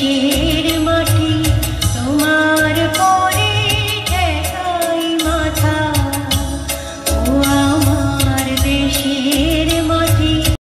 she